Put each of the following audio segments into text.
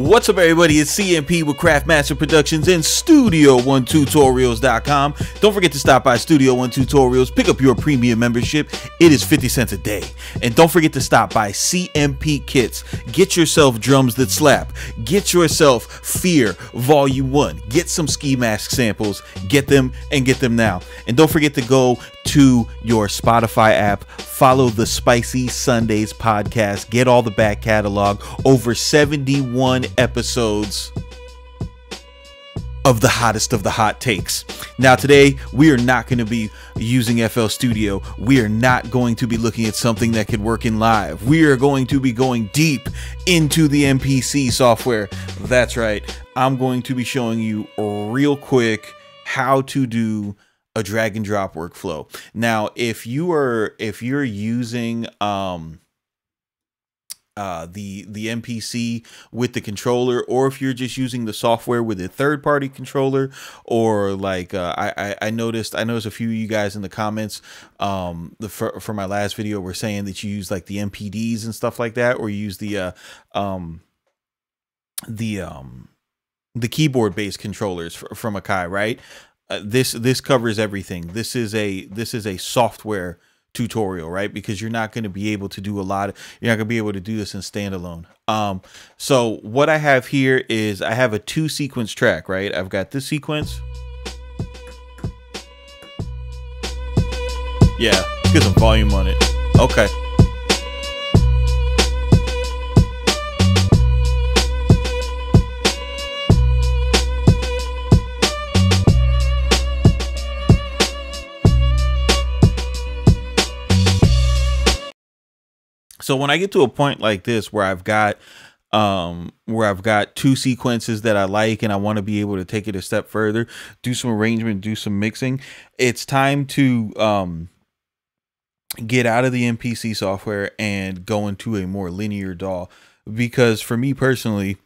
What's up, everybody? It's CMP with Craftmaster Productions and StudioOneTutorials.com. Don't forget to stop by Studio One Tutorials, pick up your premium membership. It is 50 cents a day. And don't forget to stop by CMP Kits. Get yourself drums that slap. Get yourself Fear Volume 1. Get some ski mask samples. Get them and get them now. And don't forget to go to your Spotify app. Follow the Spicy Sundays podcast. Get all the back catalog. Over 71 episodes of the hottest of the hot takes. Now, today we are not going to be using FL Studio. We are not going to be looking at something that could work in live. We are going to be going deep into the MPC software. That's right. I'm going to be showing you real quick how to do a drag and drop workflow. Now, if you are if you're using um uh, the the MPC with the controller, or if you're just using the software with a third party controller, or like uh, I, I noticed I noticed a few of you guys in the comments um the for, for my last video were saying that you use like the MPDs and stuff like that, or you use the uh, um the um the keyboard based controllers from Akai, right? Uh, this this covers everything. This is a this is a software tutorial, right? Because you're not going to be able to do a lot. Of, you're not going to be able to do this in standalone. Um, so what I have here is I have a two sequence track, right? I've got this sequence. Yeah, get some volume on it. Okay. So when I get to a point like this where I've got um where I've got two sequences that I like and I want to be able to take it a step further, do some arrangement, do some mixing, it's time to um get out of the MPC software and go into a more linear DAW because for me personally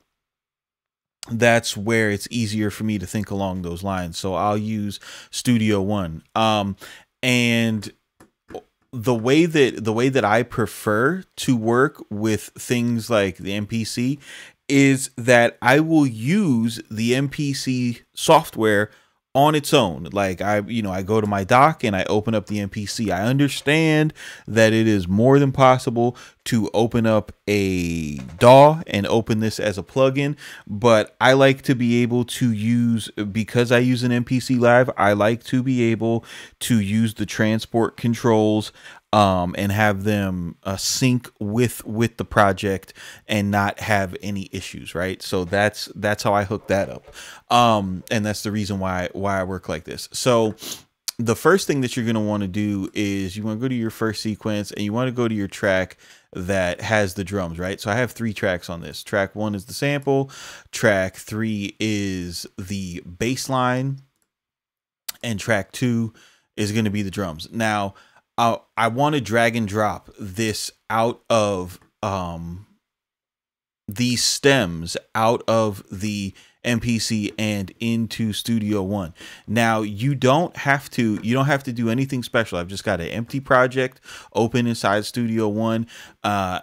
that's where it's easier for me to think along those lines. So I'll use Studio One. Um and the way that the way that I prefer to work with things like the MPC is that I will use the MPC software on its own. Like I, you know, I go to my dock and I open up the MPC. I understand that it is more than possible to open up a DAW and open this as a plugin, but I like to be able to use because I use an MPC Live, I like to be able to use the transport controls um, and have them uh, sync with with the project and not have any issues, right? So that's that's how I hook that up, um, and that's the reason why why I work like this. So the first thing that you're going to want to do is you want to go to your first sequence and you want to go to your track that has the drums, right? So I have three tracks on this. Track one is the sample, track three is the bass line, and track two is going to be the drums. Now, I want to drag and drop this out of um these stems out of the MPC and into Studio One. Now you don't have to you don't have to do anything special. I've just got an empty project open inside Studio One, uh,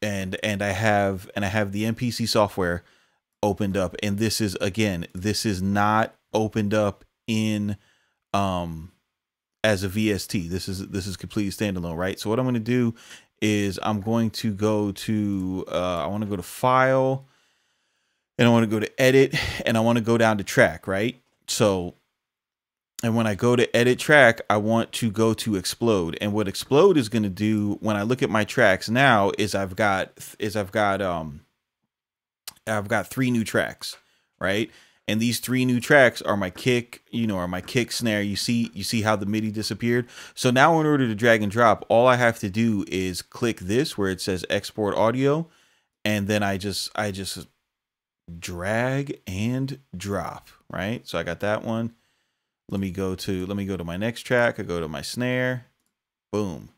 and and I have and I have the MPC software opened up. And this is again, this is not opened up in um as a VST. This is this is completely standalone, right? So what I'm going to do is I'm going to go to uh, I want to go to File, and I want to go to Edit, and I want to go down to Track, right? So, and when I go to Edit Track, I want to go to Explode, and what Explode is going to do when I look at my tracks now is I've got is I've got um I've got three new tracks, right? And these three new tracks are my kick you know are my kick snare. You see you see how the midi disappeared? So now in order to drag and drop all i have to do is click this where it says export audio and then i just i just drag and drop right? So i got that one. Let me go to let me go to my next track. I go to my snare. Boom.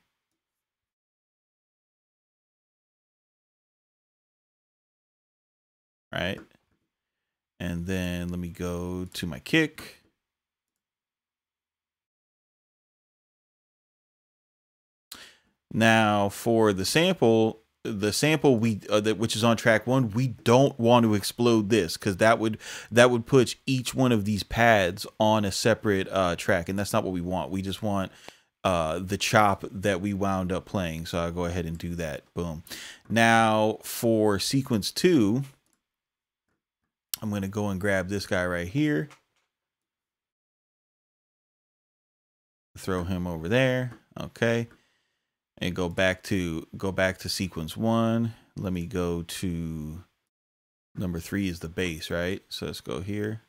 Right and then let me go to my kick. Now for the sample, the sample we uh, that which is on track one we don't want to explode this because that would that would put each one of these pads on a separate uh track and that's not what we want. We just want uh the chop that we wound up playing. So i'll go ahead and do that. Boom. Now for sequence two i'm going to go and grab this guy right here throw him over there okay and go back to go back to sequence one. Let me go to number three is the bass, right? So let's go here.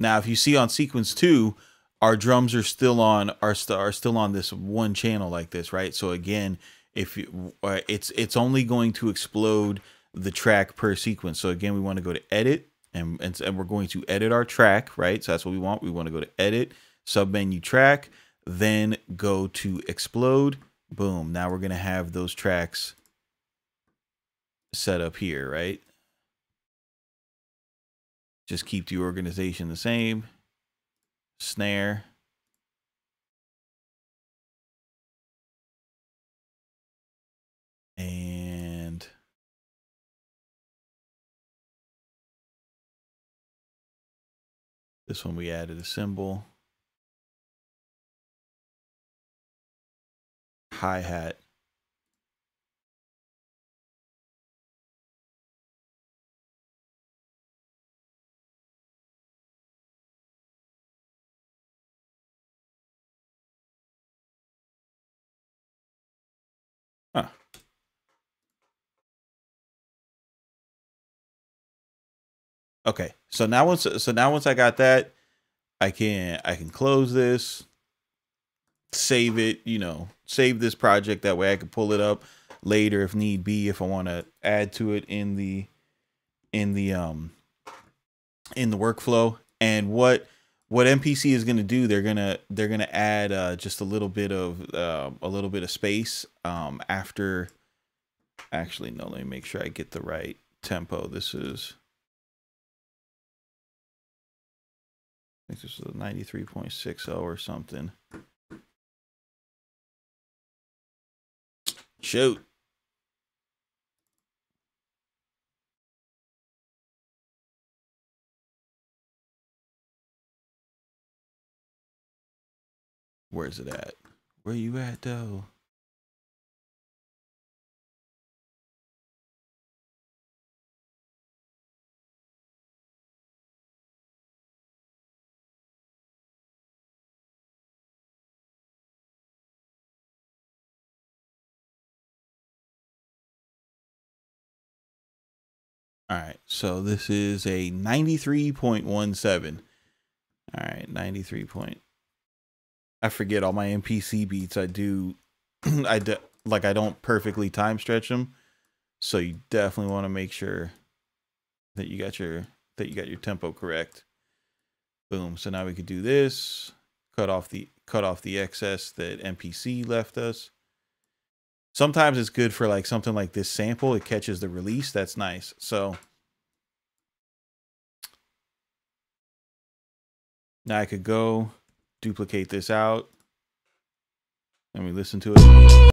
Now, if you see on sequence two, our drums are still on are, st- are still on this one channel like this, right? So again, if you, uh, it's it's only going to explode the track per sequence. So again, we want to go to edit, and, and, and we're going to edit our track, right? So that's what we want. We want to go to edit, submenu track, then go to explode. Boom. Now we're going to have those tracks set up here, right? Just keep the organization the same. Snare. And This one we added a cymbal. Hi-hat. Huh. Okay, so now once so now once I got that, I can I can close this, save it, you know, save this project that way I can pull it up later if need be if I want to add to it in the in the um in the workflow and what what MPC is going to do they're going to they're going to add uh, just a little bit of uh, a little bit of space um after actually no let me make sure I get the right tempo this is I think this is a 93.60 or something. Shoot. Where's it at? Where you at though? All right, so this is a 93.17. All right, 93 point. I forget all my MPC beats. I do, I do, like I don't perfectly time stretch them, so you definitely want to make sure that you got your that you got your tempo correct. Boom. So now we could do this. Cut off the cut off the excess that MPC left us. Sometimes it's good for like something like this sample. It catches the release. That's nice. So now I could go duplicate this out. Let me listen to it.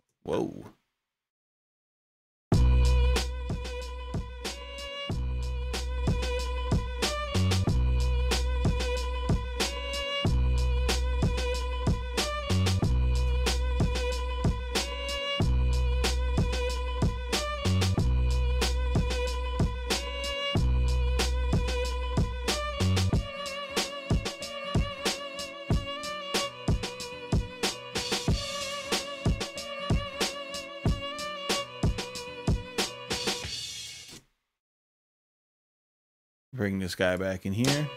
Bring this guy back in here.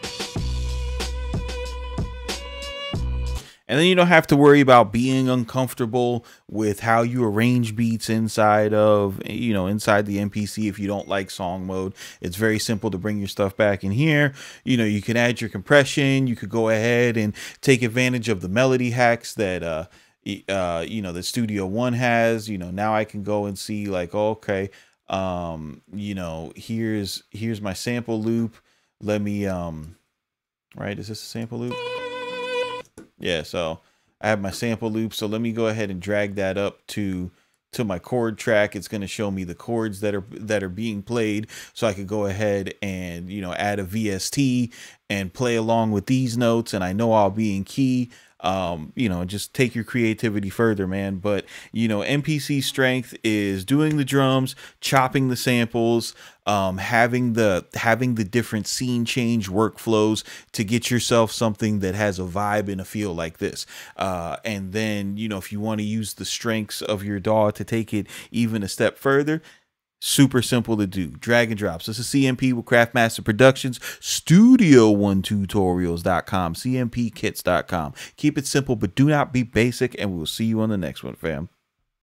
And then you don't have to worry about being uncomfortable with how you arrange beats inside of, you know, inside the MPC if you don't like song mode. It's very simple to bring your stuff back in here. You know, you can add your compression. You could go ahead and take advantage of the melody hacks that, uh, uh, you know, the Studio One has. You know, now I can go and see like, okay, um, you know, here's here's my sample loop. Let me um right? Is this a sample loop? Yeah, so I have my sample loop. So let me go ahead and drag that up to to my chord track it's going to show me the chords that are that are being played so i could go ahead and you know add a vst and play along with these notes and i know i'll be in key um, you know, just take your creativity further, man. But you know, MPC strength is doing the drums, chopping the samples, um, having the having the different scene change workflows to get yourself something that has a vibe and a feel like this. Uh, and then you know, if you want to use the strengths of your DAW to take it even a step further, Super simple to do. Drag and drop. So this is CMP with Craftmaster Productions, StudioOneTutorials.com, CMPKits.com. Keep it simple, but do not be basic, and we'll see you on the next one, fam.